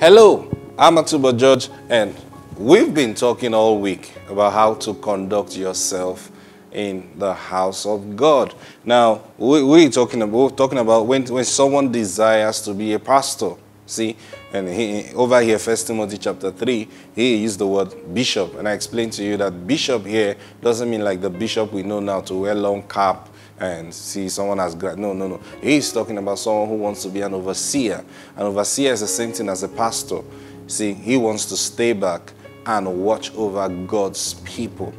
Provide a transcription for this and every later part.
Hello, I'm Atubo George, and we've been talking all week about how to conduct yourself in the house of God. Now, we, we're talking about, talking about when, when someone desires to be a pastor. See, and he, over here, First Timothy chapter 3, he used the word bishop. And I explained to you that bishop here doesn't mean like the bishop we know now to wear long cap and see someone as grad. No, no, no. He's talking about someone who wants to be an overseer. An overseer is the same thing as a pastor. See, he wants to stay back and watch over God's people.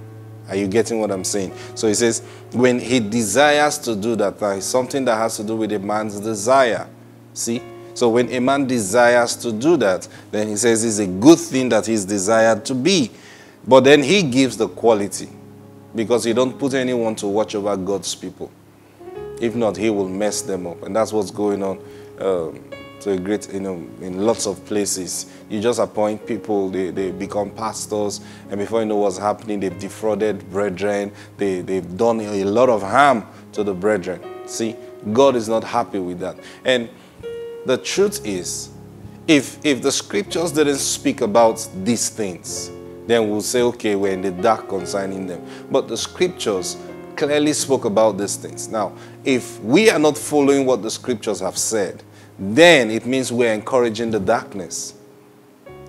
Are you getting what I'm saying? So he says, when he desires to do that, that is something that has to do with a man's desire. See? So when a man desires to do that, then he says it's a good thing that he's desired to be. But then he gives the quality because he don't put anyone to watch over God's people. If not, he will mess them up. And that's what's going on um, to a great, you know, in lots of places. You just appoint people, they, they become pastors, and before you know what's happening, they've defrauded brethren, they, they've done a lot of harm to the brethren. See, God is not happy with that. And the truth is, if, if the scriptures didn't speak about these things, then we'll say, okay, we're in the dark concerning them. But the scriptures clearly spoke about these things. Now, if we are not following what the scriptures have said, then it means we're encouraging the darkness.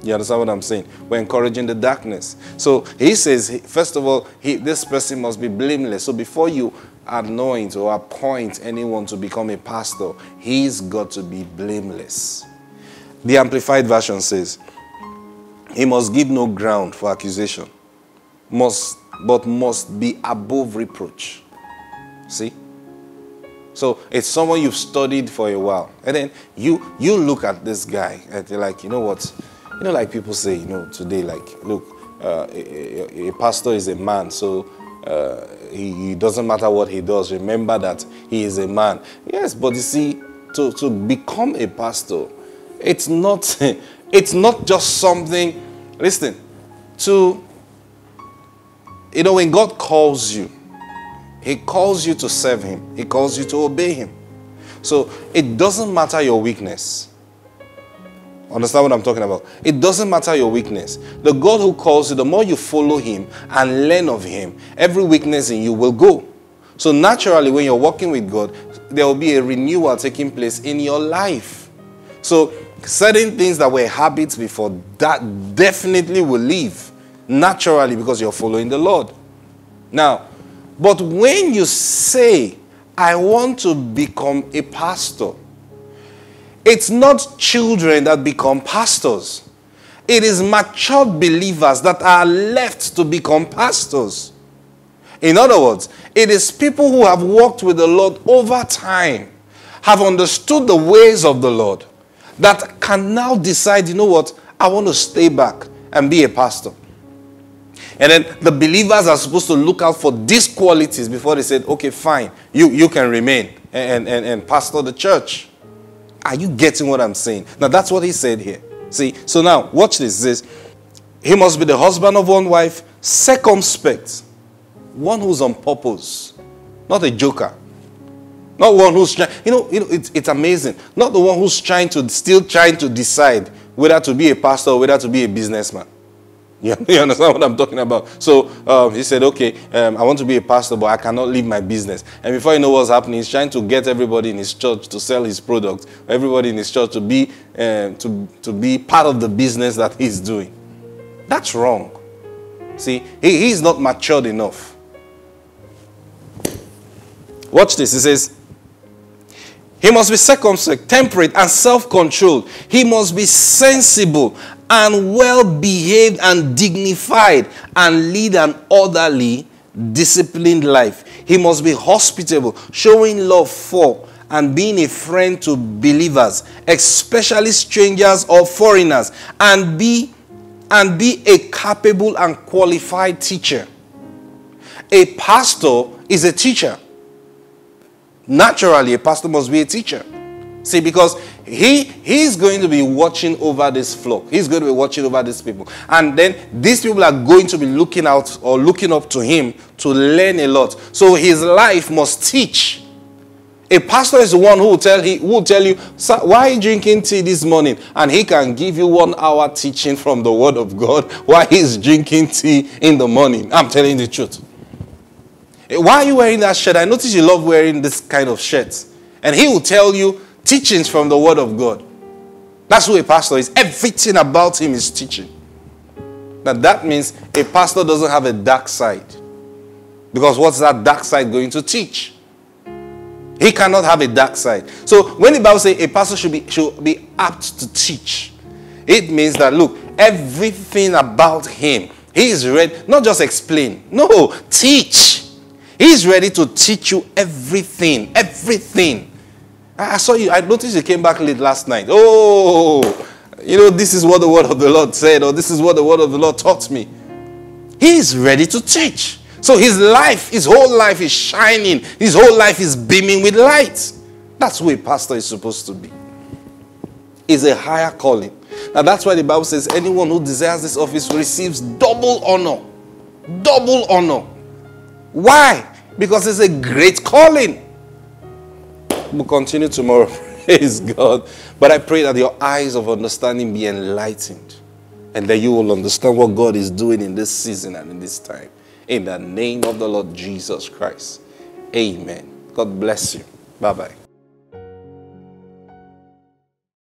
You understand what I'm saying? We're encouraging the darkness. So he says, first of all, he, this person must be blameless. So before you anoint or appoint anyone to become a pastor, he's got to be blameless. The Amplified Version says, he must give no ground for accusation, must, but must be above reproach. See? So it's someone you've studied for a while. And then you you look at this guy and you're like, you know what? You know, like people say, you know, today, like, look, uh, a, a, pastor is a man, so uh, he, doesn't matter what he does. Remember that he is a man. Yes, but you see, to, to become a pastor, it's not it's not just something. Listen, to you know, when God calls you, He calls you to serve Him. He calls you to obey Him. So it doesn't matter your weakness. Understand what I'm talking about? It doesn't matter your weakness. The God who calls you, the more you follow Him and learn of Him, every weakness in you will go. So naturally, when you're walking with God, there will be a renewal taking place in your life. So certain things that were habits before, that definitely will leave naturally because you're following the Lord. Now, but when you say, I want to become a pastor, it's not children that become pastors. It is matured believers that are left to become pastors. In other words, it is people who have walked with the Lord over time, have understood the ways of the Lord, that can now decide, you know what, I want to stay back and be a pastor. And then the believers are supposed to look out for these qualities before they said, okay, fine, you, you can remain and, and, and pastor the church. Are you getting what I'm saying? Now, that's what he said here. See, so now, watch this. This he must be the husband of one wife, circumspect, one who's on purpose, not a joker. Not one who's trying, you know, you know it's, it's amazing. Not the one who's trying to, still trying to decide whether to be a pastor or whether to be a businessman. You, you understand what I'm talking about? So um, he said, okay, um, I want to be a pastor, but I cannot leave my business. And before you know what's happening, he's trying to get everybody in his church to sell his product, everybody in his church to be, um, to, to be part of the business that he's doing. That's wrong. See, he, he's not matured enough. Watch this. He says, he must be circumspect, temperate, and self controlled. He must be sensible and well behaved and dignified and lead an orderly, disciplined life. He must be hospitable, showing love for and being a friend to believers, especially strangers or foreigners, and be and be a capable and qualified teacher. A pastor is a teacher. Naturally, a pastor must be a teacher. See, because he he's going to be watching over this flock. He's going to be watching over these people. And then these people are going to be looking out or looking up to him to learn a lot. So his life must teach. A pastor is the one who will tell, he, who will tell you, why are you drinking tea this morning? And he can give you one hour teaching from the word of God why he's drinking tea in the morning. I'm telling the truth. Why are you wearing that shirt? I notice you love wearing this kind of shirt. And he will tell you teachings from the word of God. That's who a pastor is. Everything about him is teaching. Now that means a pastor doesn't have a dark side. Because what's that dark side going to teach? He cannot have a dark side. So when the Bible says a pastor should be, should be apt to teach, it means that look, everything about him, he is ready, not just explain, no, teach. He's ready to teach you everything, everything. I saw you, I noticed you came back late last night. Oh, you know, this is what the word of the Lord said, or this is what the word of the Lord taught me. He is ready to teach. So his life, his whole life is shining. His whole life is beaming with light. That's who a pastor is supposed to be. Is a higher calling. Now that's why the Bible says anyone who desires this office receives double honor. Double honor. Why? Because it's a great calling. We'll continue tomorrow. Praise God. But I pray that your eyes of understanding be enlightened and that you will understand what God is doing in this season and in this time. In the name of the Lord Jesus Christ. Amen. God bless you. Bye bye.